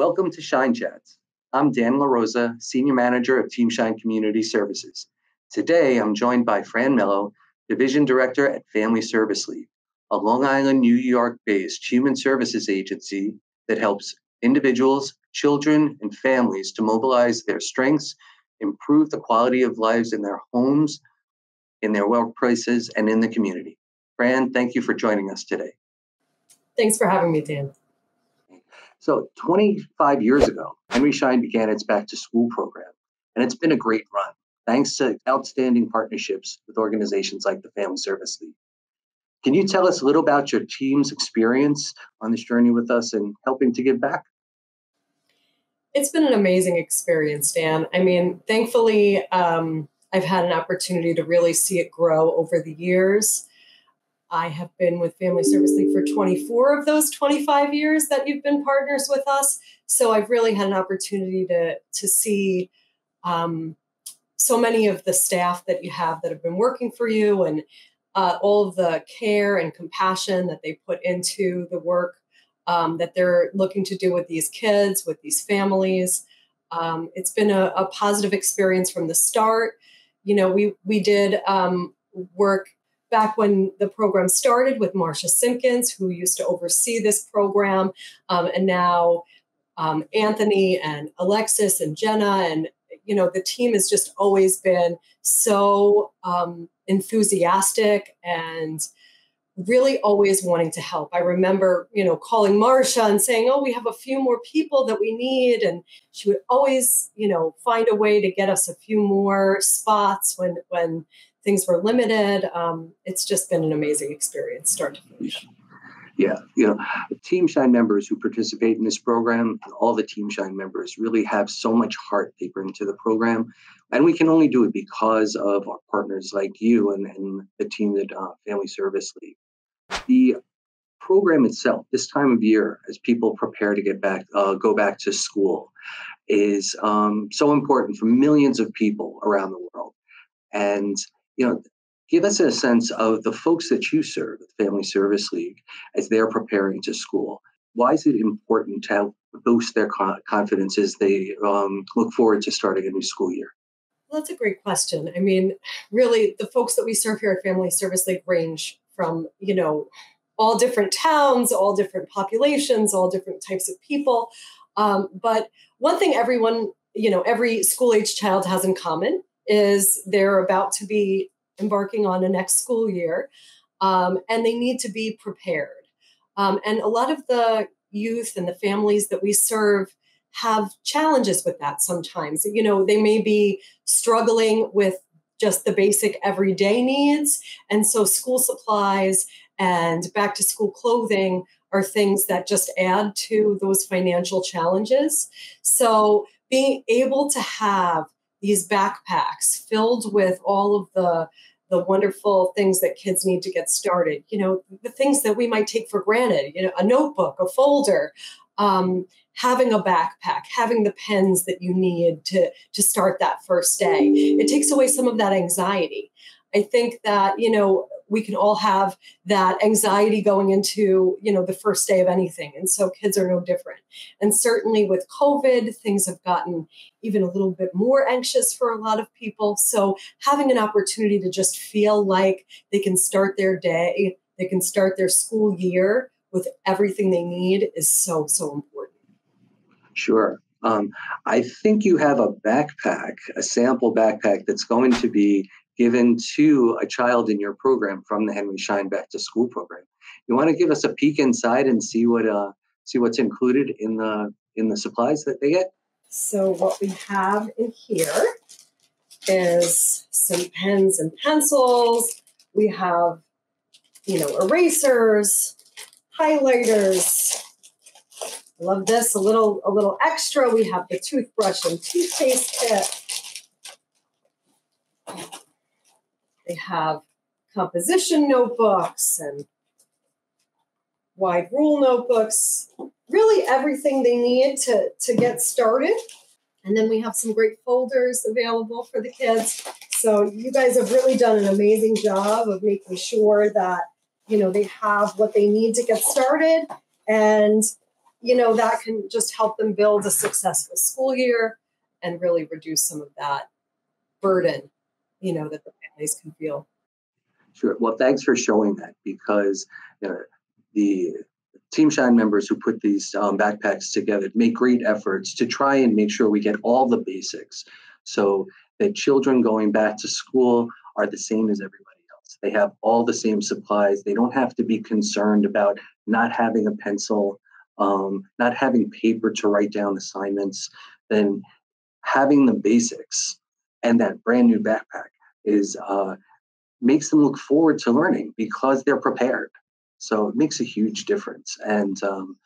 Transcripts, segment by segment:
Welcome to Schein Chats. I'm Dan LaRosa, Senior Manager of Team Schein Community Services. Today, I'm joined by Fran Mellow, Division Director at Family Service League, a Long Island, New York based human services agency that helps individuals, children, and families to mobilize their strengths, improve the quality of lives in their homes, in their workplaces, and in the community. Fran, thank you for joining us today. Thanks for having me, Dan. So, 25 years ago, Henry Schein began its back to school program, and it's been a great run thanks to outstanding partnerships with organizations like the Family Service League. Can you tell us a little about your team's experience on this journey with us and helping to give back? It's been an amazing experience, Dan. I mean, thankfully, um, I've had an opportunity to really see it grow over the years. I have been with Family Service League for 24 of those 25 years that you've been partners with us. So I've really had an opportunity to to see um, so many of the staff that you have that have been working for you and uh, all of the care and compassion that they put into the work um, that they're looking to do with these kids, with these families. Um, it's been a, a, positive experience from the start. You know, we we did um, work back when the program started with Marcia Simpkins, who used to oversee this program, um, and now um, Anthony and Alexis and Jenna and you know the team has just always been so um, enthusiastic and really always wanting to help. I remember, you know, calling Marsha and saying, "Oh, we have a few more people that we need," and she would always, you know, find a way to get us a few more spots when when things were limited. Um, it's just been an amazing experience, start to finish. Yeah, you know, Team Schein members who participate in this program, all the Team Schein members really have so much heart they bring to the program. And we can only do it because of our partners like you and, and the team at uh, Family Service League. The program itself, this time of year, as people prepare to get back, uh, go back to school, is um, so important for millions of people around the world. And you know, give us a sense of the folks that you serve the Family Service League as they're preparing to school. Why is it important to boost their confidence as they um, look forward to starting a new school year? Well, that's a great question. I mean, really, the folks that we serve here at Family Service League range from, you know, all different towns, all different populations, all different types of people. Um, but one thing everyone, you know, every school age child has in common is they're about to be embarking on a next school year, um, and they need to be prepared. Um, and a lot of the youth and the families that we serve have challenges with that sometimes. You know, they may be struggling with just the basic everyday needs. And so school supplies and back to school clothing are things that just add to those financial challenges. So being able to have these backpacks filled with all of the the wonderful things that kids need to get started you know the things that we might take for granted you know a notebook a folder um, having a backpack having the pens that you need to to start that first day. It takes away some of that anxiety. I think that you know we can all have that anxiety going into you know the first day of anything. And so kids are no different. And certainly with covid things have gotten even a little bit more anxious for a lot of people. So having an opportunity to just feel like they can start their day they can start their school year with everything they need is so so important. Sure. Um, I think you have a backpack, a sample backpack that's going to be given to a child in your program from the Henry Schein Back to School program. You want to give us a peek inside and see what uh, see what's included in the in the supplies that they get. So what we have in here is some pens and pencils. We have, you know, erasers, highlighters. Love this. A little a little extra. We have the toothbrush and toothpaste kit. They have composition notebooks and wide rule notebooks, really everything they need to, to get started. And then we have some great folders available for the kids. So you guys have really done an amazing job of making sure that you know they have what they need to get started. And you know, that can just help them build a successful school year and really reduce some of that burden, you know, that the families can feel. Sure. Well, thanks for showing that because you know, the Team Schein members who put these um, backpacks together make great efforts to try and make sure we get all the basics so that children going back to school are the same as everybody else. They have all the same supplies. They don't have to be concerned about not having a pencil, um, not having paper to write down assignments. Then having the basics and that brand new backpack is uh, makes them look forward to learning because they're prepared. So it makes a huge difference. And um,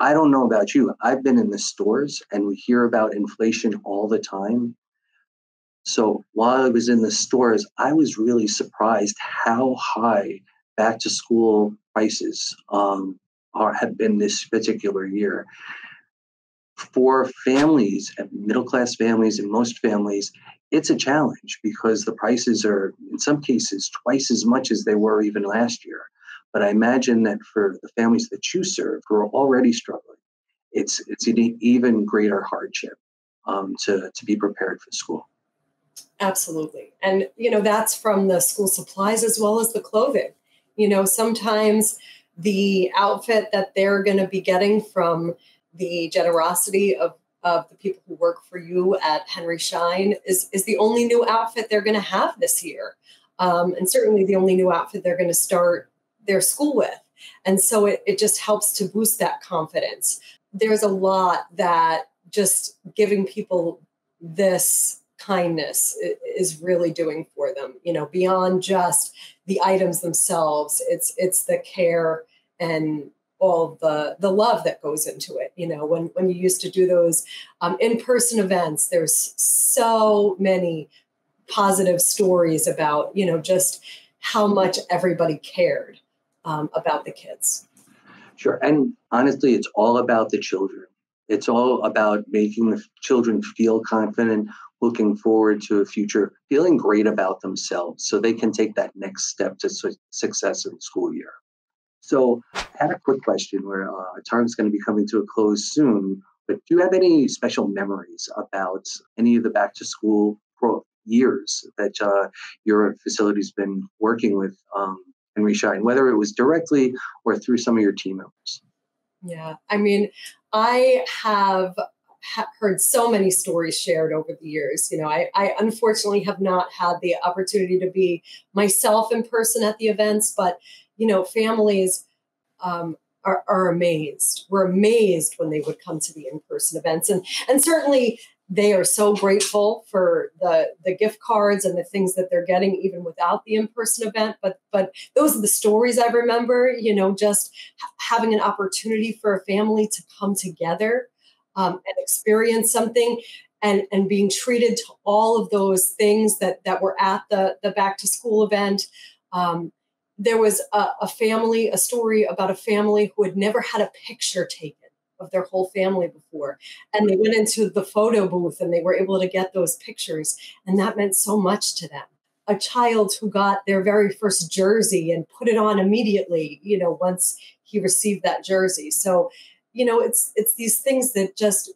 I don't know about you. I've been in the stores and we hear about inflation all the time. So while I was in the stores, I was really surprised how high back to school prices um, are, have been this particular year. For families, middle class families, and most families, it's a challenge because the prices are, in some cases, twice as much as they were even last year. But I imagine that for the families that you serve who are already struggling, it's it's an even greater hardship um, to to be prepared for school. Absolutely, and you know that's from the school supplies as well as the clothing. You know, sometimes the outfit that they're going to be getting from the generosity of of the people who work for you at Henry Schein is, is the only new outfit they're going to have this year. Um, and certainly the only new outfit they're going to start their school with. And so it, it just helps to boost that confidence. There's a lot that just giving people this kindness is really doing for them you know beyond just the items themselves it's it's the care and all the the love that goes into it you know when when you used to do those um, in-person events there's so many positive stories about you know just how much everybody cared um, about the kids. Sure and honestly it's all about the children. It's all about making the children feel confident looking forward to a future feeling great about themselves so they can take that next step to su- success in the school year so I had a quick question where uh, Target's going to be coming to a close soon, but do you have any special memories about any of the back to school pro years that uh, your facility's been working with um, Henry Schein, whether it was directly or through some of your team members? Yeah, I mean, I have heard so many stories shared over the years. You know, I, I, unfortunately have not had the opportunity to be myself in person at the events, but you know, families um, are, are amazed. We're amazed when they would come to the in-person events, and and certainly they are so grateful for the the gift cards and the things that they're getting even without the in-person event. But but those are the stories i remember you know just having an opportunity for a family to come together um, and experience something and and being treated to all of those things that that were at the the back to school event. Um, there was a, a, family, a story about a family who had never had a picture taken of their whole family before. And they went into the photo booth and they were able to get those pictures. And that meant so much to them. A child who got their very first jersey and put it on immediately, you know, once he received that jersey. So, you know, it's it's these things that just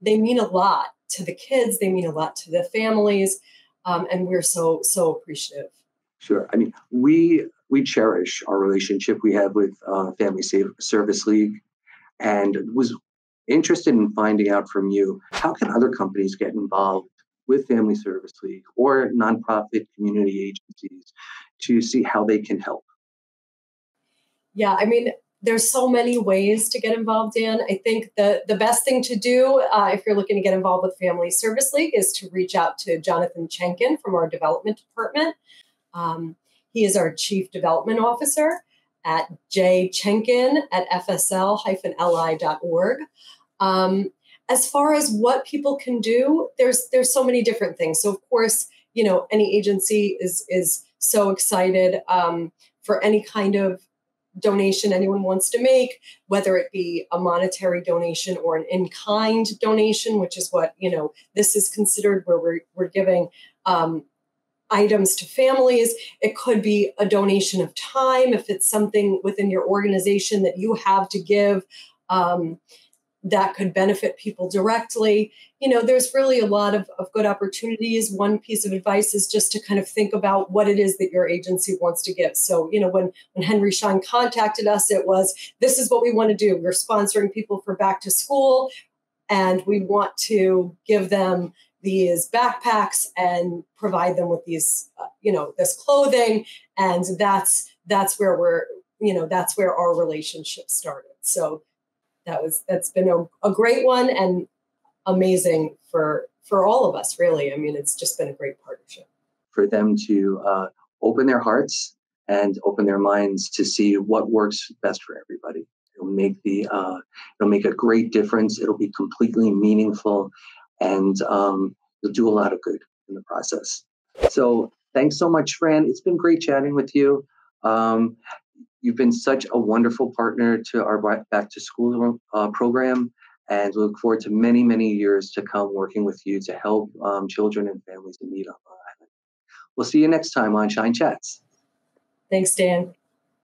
they mean a lot to the kids, they mean a lot to the families. Um, and we're so, so appreciative. Sure. I mean, we we cherish our relationship we have with uh, Family Service League, and was interested in finding out from you how can other companies get involved with Family Service League or nonprofit community agencies to see how they can help. Yeah, I mean, there's so many ways to get involved in. I think the the best thing to do uh, if you're looking to get involved with Family Service League is to reach out to Jonathan Chenkin from our development department. Um, he is our Chief Development Officer at jchenkin at fsl-li.org. Um, as far as what people can do, there's there's so many different things. So of course, you know, any agency is is so excited um, for any kind of donation anyone wants to make, whether it be a monetary donation or an in-kind donation, which is what you know this is considered, where we're we're giving um, items to families. It could be a donation of time if it's something within your organization that you have to give um, that could benefit people directly. You know, there's really a lot of, of good opportunities. One piece of advice is just to kind of think about what it is that your agency wants to give. So, you know, when, when Henry Schein contacted us, it was this is what we want to do. We're sponsoring people for back to school, and we want to give them these backpacks and provide them with these, uh, you know, this clothing. And that's that's where we're, you know, that's where our relationship started. So that was that's been a, a great one and amazing for for all of us really. I mean it's just been a great partnership. For them to uh, open their hearts and open their minds to see what works best for everybody. It'll make the uh, it'll make a great difference. It'll be completely meaningful and um, it'll do a lot of good in the process so thanks so much fran it's been great chatting with you um, You've been such a wonderful partner to our back to school uh, program, and we look forward to many, many years to come working with you to help um, children and families in need on Long Island. We'll see you next time on Schein Chats. Thanks, Dan.